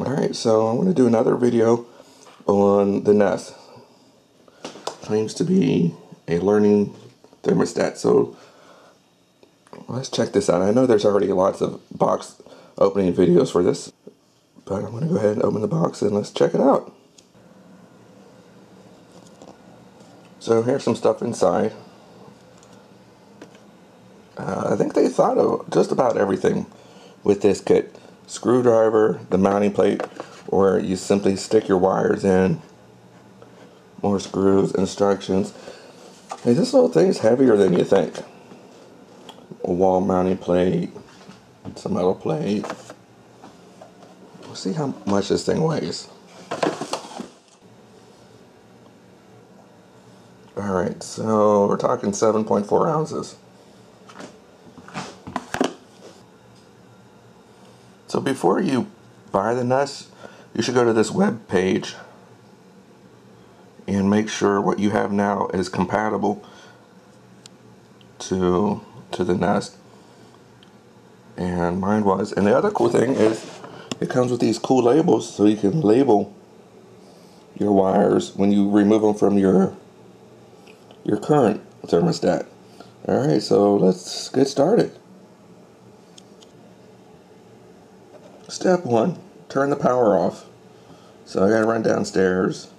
Alright, so I'm going to do another video on the Nest. Claims to be a learning thermostat, so let's check this out. I know there's already lots of box opening videos for this, but I'm going to go ahead and open the box and let's check it out. So here's some stuff inside. Uh, I think they thought of just about everything with this kit. Screwdriver, the mounting plate, where you simply stick your wires in. More screws, instructions. Hey, this little thing is heavier than you think. A wall mounting plate, some metal plate. We'll see how much this thing weighs. Alright, so we're talking 7.4 ounces. Before you buy the Nest, you should go to this web page and make sure what you have now is compatible to to the Nest. And mine was. And the other cool thing is it comes with these cool labels so you can label your wires when you remove them from your your current thermostat. Alright, so let's get started. Step one, turn the power off. So I gotta run downstairs,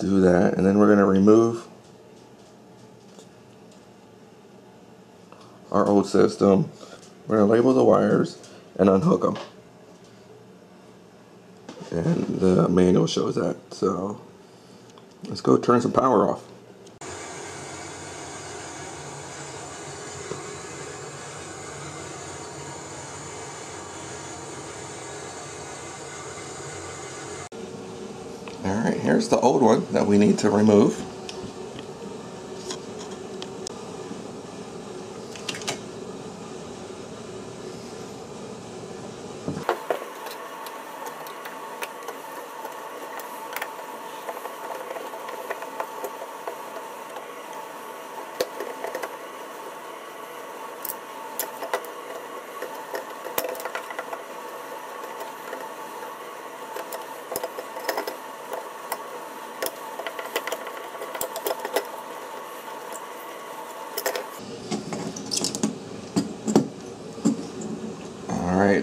do that, and then we're gonna remove our old system. We're gonna label the wires and unhook them. And the manual shows that. So let's go turn some power off. Alright, here's the old one that we need to remove.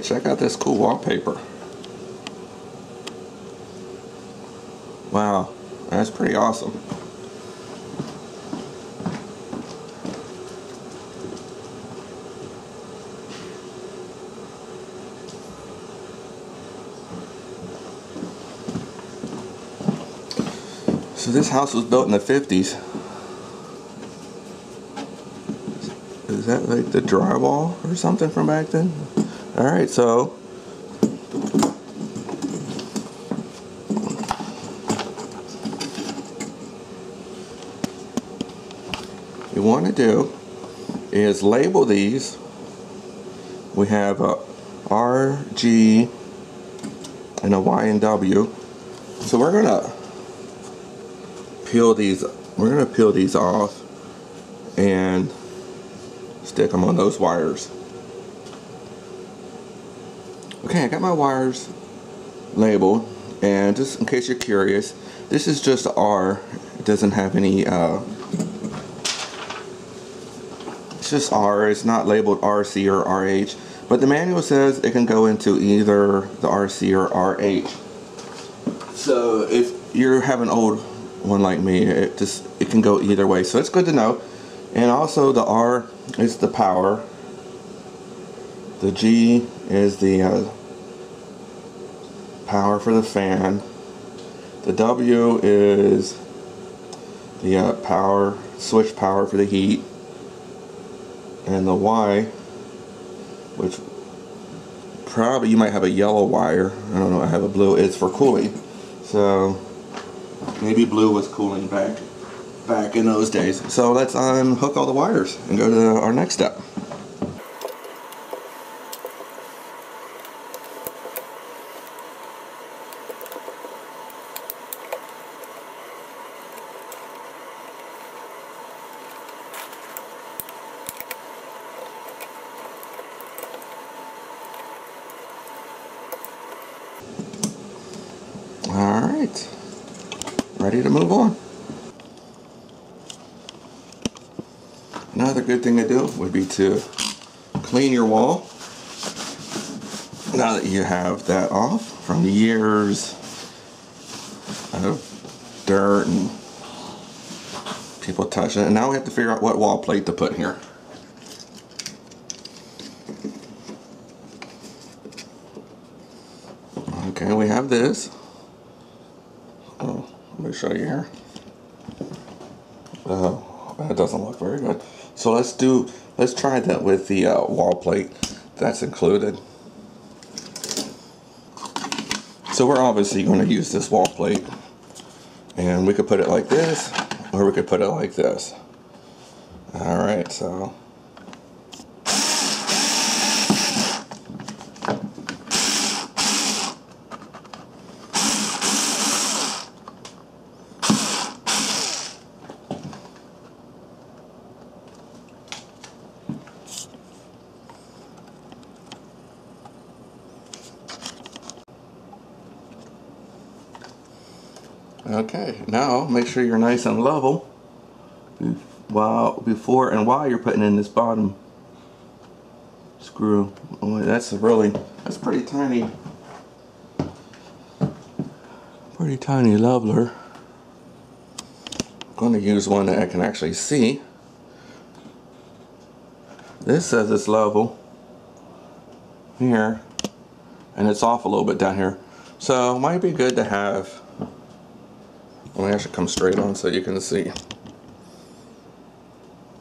Check out this cool wallpaper. Wow, that's pretty awesome. So this house was built in the 50s. Is that like the drywall or something from back then? Alright, so you want to do is label these. We have a R, G, and a Y and W. So we're gonna peel these. We're gonna peel these off and stick them on those wires. Okay, I got my wires labeled, and just in case you're curious, this is just R. It doesn't have any. Uh, it's just R. It's not labeled RC or RH, but the manual says it can go into either the RC or RH. So if you have an old one like me, it just it can go either way. So it's good to know. And also the R is the power. The G is the uh, power for the fan. The W is the uh, power, switch power for the heat. And the Y, which probably you might have a yellow wire. I don't know, I have a blue, it's for cooling. So maybe blue was cooling back back in those days. So let's unhook all the wires and go to our next step. Right. Ready to move on. Another good thing to do would be to clean your wall. Now that you have that off from the years of dirt and people touching it. And now we have to figure out what wall plate to put here. Okay, we have this. Let me show you here. Oh, that doesn't look very good. So let's do, let's try that with the uh, wall plate that's included. So we're obviously going to use this wall plate. And we could put it like this, or we could put it like this. Alright, so Okay, now make sure you're nice and level while before and while you're putting in this bottom screw. Oh, that's a really that's pretty tiny. Pretty tiny leveler. I'm going to use one that I can actually see. This says it's level here and it's off a little bit down here. So might be good to have I should come straight on so you can see.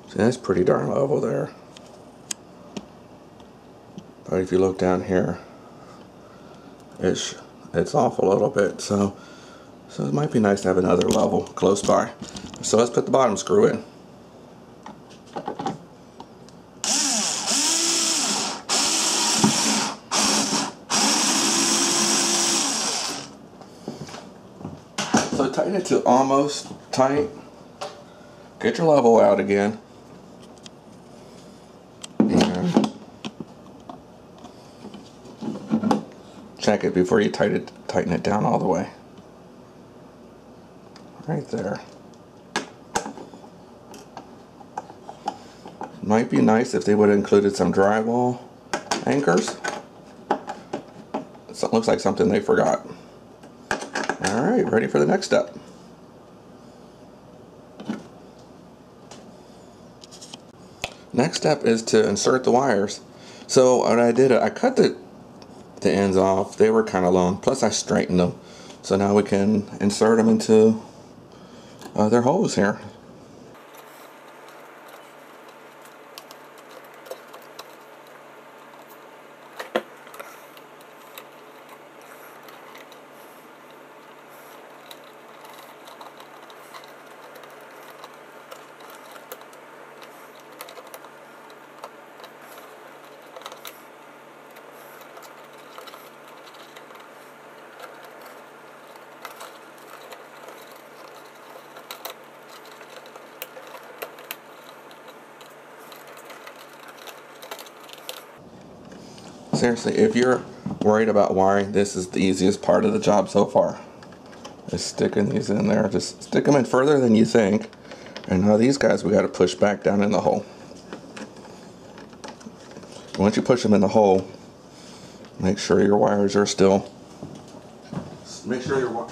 See, that's pretty darn level there. But if you look down here, it's it's off a little bit. So so it might be nice to have another level close by. So let's put the bottom screw in. tighten it to almost tight. Get your level out again. Check it before you tighten it, tighten it down all the way. Right there. Might be nice if they would have included some drywall anchors. It looks like something they forgot. Alright, ready for the next step. Next step is to insert the wires. So what I did, I cut the, the ends off. They were kind of long. Plus I straightened them. So now we can insert them into uh, their holes here. Seriously, if you're worried about wiring, this is the easiest part of the job so far. Is sticking these in there. Just stick them in further than you think. And now these guys we got to push back down in the hole. Once you push them in the hole, make sure your wires are still. Make sure your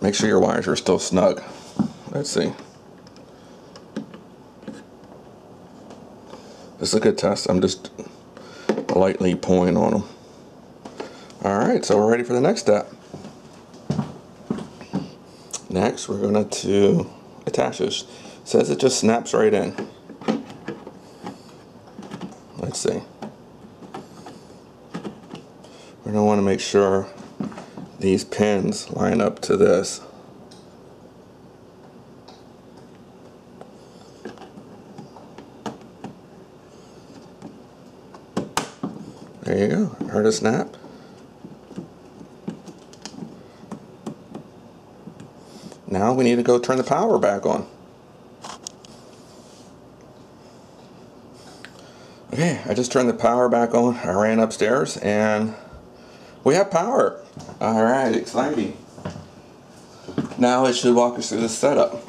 make sure your wires are still snug. Let's see. Is a good test. I'm just lightly pulling on them. Alright, so we're ready for the next step. Next, we're going to attach this. It says it just snaps right in. Let's see. We're going to want to make sure these pins line up to this. You go. Heard a snap. Now we need to go turn the power back on. Okay, I just turned the power back on. I ran upstairs and We have power. All right, exciting. Now it should walk us through the setup.